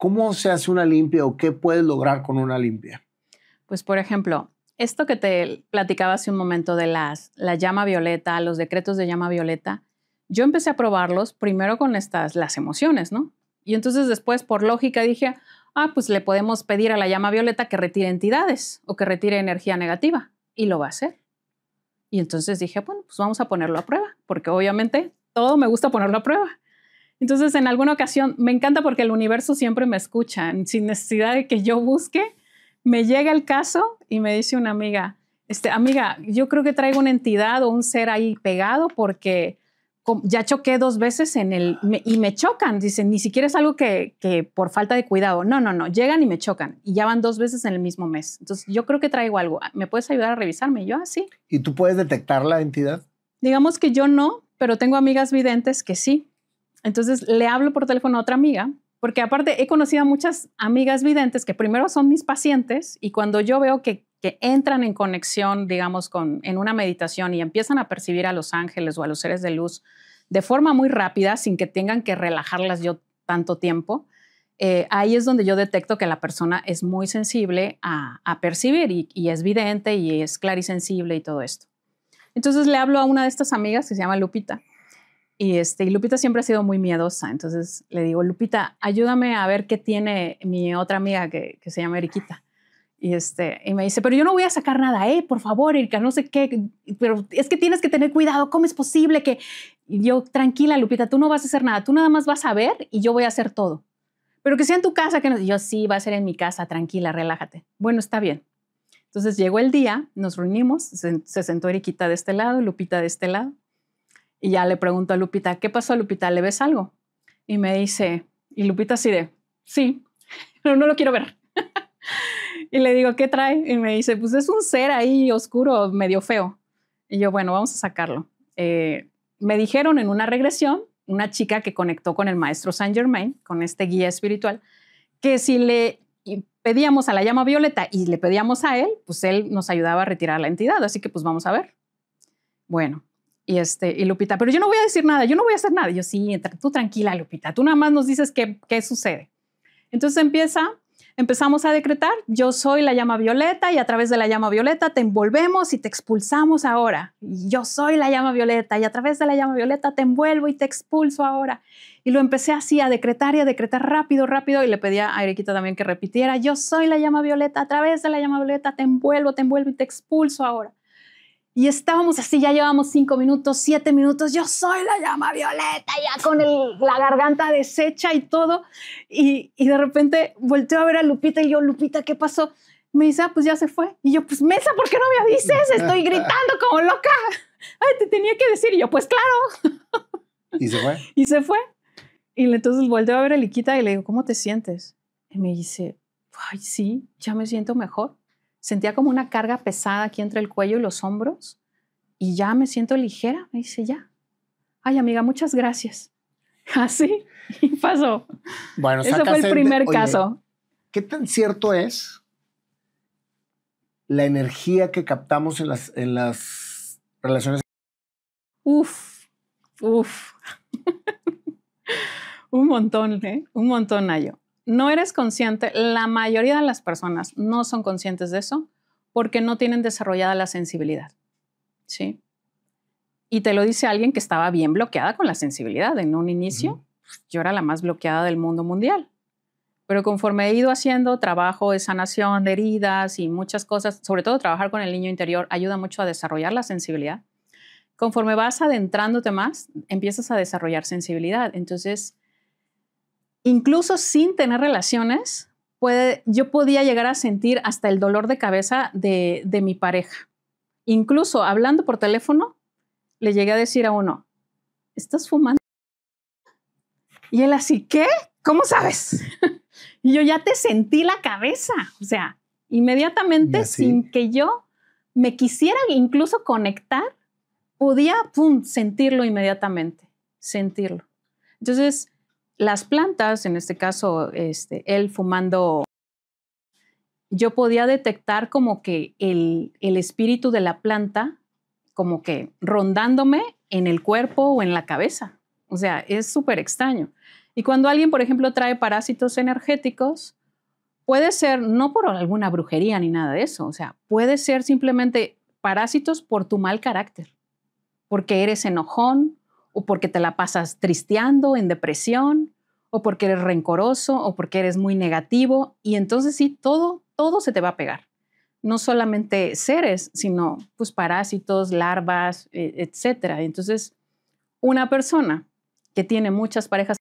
¿Cómo se hace una limpia o qué puedes lograr con una limpia? Pues, por ejemplo, esto que te platicaba hace un momento de las, la llama violeta, los decretos de llama violeta, yo empecé a probarlos primero con estas, las emociones, ¿no? Y entonces después, por lógica, dije, ah, pues le podemos pedir a la llama violeta que retire entidades o que retire energía negativa. Y lo va a hacer. Y entonces dije, bueno, pues vamos a ponerlo a prueba, porque obviamente todo me gusta ponerlo a prueba. Entonces, en alguna ocasión, me encanta porque el universo siempre me escucha, sin necesidad de que yo busque, me llega el caso y me dice una amiga, este, amiga, yo creo que traigo una entidad o un ser ahí pegado porque ya choqué dos veces en el, y me chocan, dicen, ni siquiera es algo que, que, por falta de cuidado, no, no, no, llegan y me chocan y ya van dos veces en el mismo mes. Entonces, yo creo que traigo algo, ¿me puedes ayudar a revisarme? yo, así. Ah, ¿Y tú puedes detectar la entidad? Digamos que yo no, pero tengo amigas videntes que sí. Entonces le hablo por teléfono a otra amiga, porque aparte he conocido a muchas amigas videntes que primero son mis pacientes y cuando yo veo que, entran en conexión, digamos, en una meditación y empiezan a percibir a los ángeles o a los seres de luz de forma muy rápida, sin que tengan que relajarlas yo tanto tiempo, eh, ahí es donde yo detecto que la persona es muy sensible a, percibir y, y, es vidente y es clarisensible y todo esto. Entonces le hablo a una de estas amigas que se llama Lupita y, este, Lupita siempre ha sido muy miedosa. Entonces le digo, Lupita, ayúdame a ver qué tiene mi otra amiga que, se llama Eriquita. Y, este, y me dice, pero yo no voy a sacar nada, ¿eh? Por favor, Erika, no sé qué, pero es que tienes que tener cuidado, ¿cómo es posible que...? Y yo, tranquila, Lupita, tú no vas a hacer nada, tú nada más vas a ver y yo voy a hacer todo. Pero que sea en tu casa, que no... yo sí, va a ser en mi casa, tranquila, relájate. Bueno, está bien. Entonces llegó el día, nos reunimos, se sentó Eriquita de este lado, Lupita de este lado, y ya le pregunto a Lupita, ¿qué pasó, Lupita? ¿Le ves algo? Y me dice, y Lupita así de, sí, pero no lo quiero ver. y le digo, ¿qué trae? Y me dice, pues es un ser ahí oscuro, medio feo. Y yo, bueno, vamos a sacarlo. Eh, me dijeron en una regresión, una chica que conectó con el maestro Saint Germain, con este guía espiritual, que si le pedíamos a la llama violeta y le pedíamos a él, pues él nos ayudaba a retirar la entidad. Así que pues vamos a ver. Bueno, y, este, Lupita, pero yo no voy a decir nada, yo no voy a hacer nada. yo, sí, tú tranquila, Lupita, tú nada más nos dices qué, qué sucede. Entonces empieza, empezamos a decretar, yo soy la llama violeta y a través de la llama violeta te envolvemos y te expulsamos ahora. yo soy la llama violeta y a través de la llama violeta te envuelvo y te expulso ahora. Y lo empecé así a decretar y a decretar rápido, rápido y le pedía a Eriquita también que repitiera, yo soy la llama violeta, a través de la llama violeta te envuelvo, te envuelvo y te expulso ahora. Y estábamos así, ya llevamos cinco minutos, siete minutos, yo soy la llama violeta, ya con la garganta deshecha y todo. Y, de repente volteo a ver a Lupita y yo, Lupita, ¿qué pasó? Me dice, ah, pues ya se fue. Y yo, pues Mesa, ¿por qué no me avises? Estoy gritando como loca. Ay, te tenía que decir. Y yo, pues claro. ¿Y se fue? Y se fue. Y entonces volteo a ver a Liquita y le digo, ¿cómo te sientes? Y me dice, ay, sí, ya me siento mejor. Sentía como una carga pesada aquí entre el cuello y los hombros y ya me siento ligera. Me dice, ya. Ay, amiga, muchas gracias. Así, y pasó. Bueno, ese fue el primer caso. ¿Qué tan cierto es la energía que captamos en las, en las relaciones? Uf, uf. Un montón, ¿eh? Un montón, Nayo no eres consciente, la mayoría de las personas no son conscientes de eso porque no tienen desarrollada la sensibilidad. ¿Sí? Y te lo dice alguien que estaba bien bloqueada con la sensibilidad. En un inicio, yo era la más bloqueada del mundo mundial. Pero conforme he ido haciendo trabajo de sanación de heridas y muchas cosas, sobre todo trabajar con el niño interior, ayuda mucho a desarrollar la sensibilidad. Conforme vas adentrándote más, empiezas a desarrollar sensibilidad. Entonces, incluso sin tener relaciones, puede, yo podía llegar a sentir hasta el dolor de cabeza de, de mi pareja. Incluso hablando por teléfono, le llegué a decir a uno, ¿estás fumando? Y él así, ¿qué? ¿Cómo sabes? y yo ya te sentí la cabeza, o sea, inmediatamente sin que yo me quisiera incluso conectar, podía pum, sentirlo inmediatamente, sentirlo. Entonces, las plantas, en este caso, este, él fumando, yo podía detectar como que el, el espíritu de la planta, como que rondándome en el cuerpo o en la cabeza. O sea, es súper extraño. Y cuando alguien, por ejemplo, trae parásitos energéticos, puede ser no por alguna brujería ni nada de eso, o sea, puede ser simplemente parásitos por tu mal carácter, porque eres enojón o porque te la pasas tristeando, en depresión, o porque eres rencoroso o porque eres muy negativo y entonces sí, todo, todo se te va a pegar. No solamente seres, sino pues parásitos, larvas, e, etcétera. Entonces, una persona que tiene muchas parejas,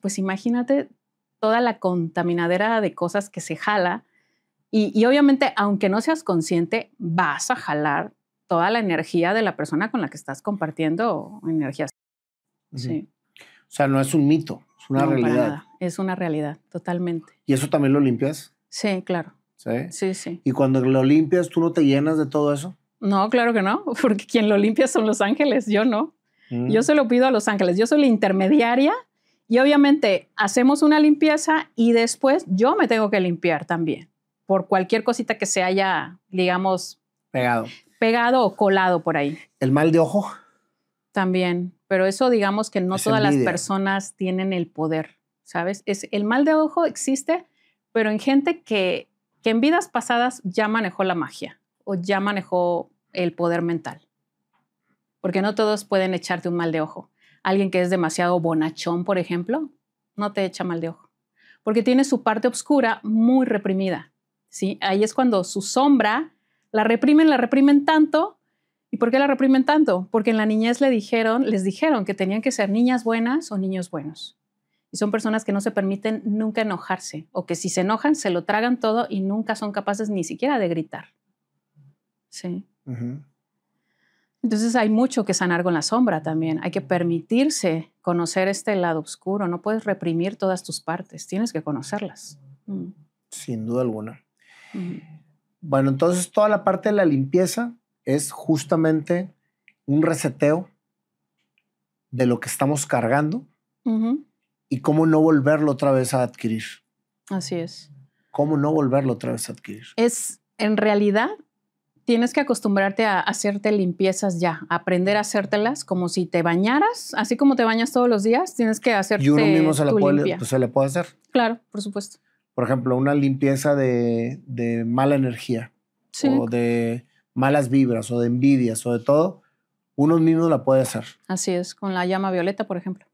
pues imagínate toda la contaminadera de cosas que se jala y, y obviamente, aunque no seas consciente, vas a jalar toda la energía de la persona con la que estás compartiendo energías. Sí. O sea, no es un mito, es una realidad. Es una realidad, totalmente. ¿Y eso también lo limpias? Sí, claro. Sí. Sí, sí. ¿Y cuando lo limpias, tú no te llenas de todo eso? No, claro que no, porque quien lo limpia son los ángeles, yo no. Mm. Yo se lo pido a los ángeles, yo soy la intermediaria y obviamente hacemos una limpieza y después yo me tengo que limpiar también por cualquier cosita que se haya, digamos, Pegado. pegado o colado por ahí. ¿El mal de ojo? También, pero eso digamos que no Es todas las personas tienen el poder, ¿sabes? Es, el mal de ojo existe, pero en gente que, que en vidas pasadas ya manejó la magia o ya manejó el poder mental. Porque no todos pueden echarte un mal de ojo. Alguien que es demasiado bonachón, por ejemplo, no te echa mal de ojo. Porque tiene su parte oscura muy reprimida. ¿sí? Ahí es cuando su sombra la reprimen, la reprimen tanto ¿Y por qué la reprimen tanto? Porque en la niñez le dijeron, les dijeron que tenían que ser niñas buenas o niños buenos. Y son personas que no se permiten nunca enojarse o que si se enojan se lo tragan todo y nunca son capaces ni siquiera de gritar. Sí. Ujú. Entonces hay mucho que sanar con la sombra también. Hay que permitirse conocer este lado oscuro. No puedes reprimir todas tus partes, tienes que conocerlas. Mm, Sin duda alguna. mm. Bueno, entonces toda la parte de la limpieza es justamente un reseteo de lo que estamos cargando y cómo no volverlo otra vez a adquirir. Así es. Cómo no volverlo otra vez a adquirir. es en realidad tienes que acostumbrarte a hacerte limpiezas ya, aprender a hacértelas como si te bañaras, así como te bañas todos los días, tienes que hacerte Y uno mismo se le, puede, pues, se le puede hacer. Claro, por supuesto. Por ejemplo, una limpieza de, de mala energía Sí, o de malas vibras o de envidias o de todo, uno mismo la puede hacer. así es, con la llama violeta, por ejemplo.